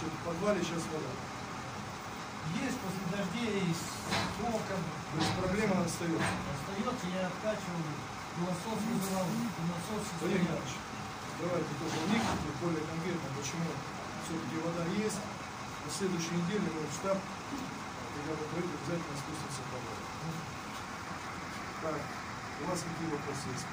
что в подвале сейчас вода. Есть после дождей с током. То есть проблема остается. Остается, я откачивал, насос вызывал, насос Владимир стоял. Давайте тоже вникнем более конкретно, почему все-таки вода есть. На следующей неделе мы в штаб, когда вы пройдете, обязательно спустимся в воде. Так, у вас какие вопросы есть?